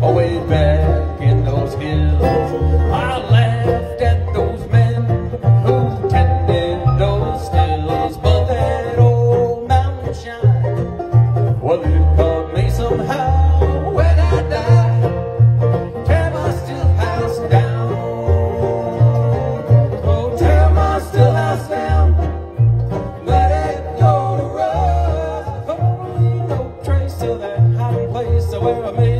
child, way back in those hills. I laughed at those men who tended those stills, but that old mountain shine, well, it caught me somehow when I died. Tear my still house down. Oh, tear my still house down. Let it go to rust. Oh, no trace of that hiding place where I made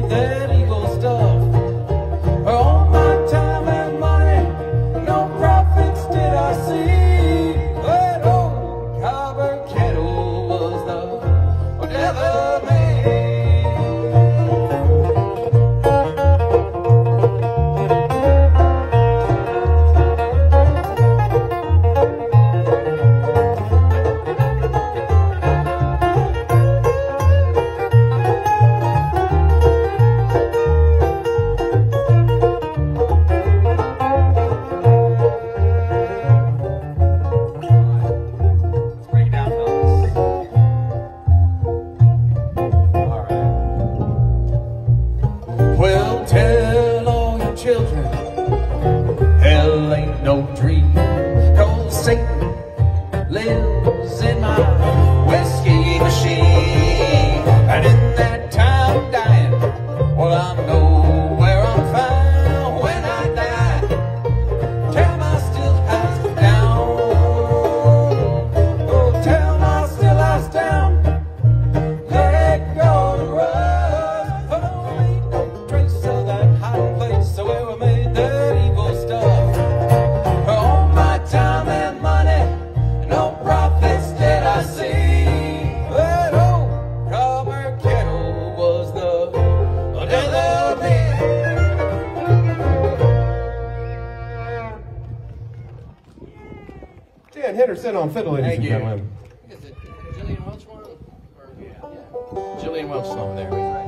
children, hell ain't no dream. Cause Satan lives in my Dan Henderson on fiddle, ladies Thank and you. gentlemen. Is it Gillian Welch one? Or, yeah. Gillian Welch song there.